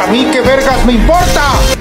a mí qué vergas me importa.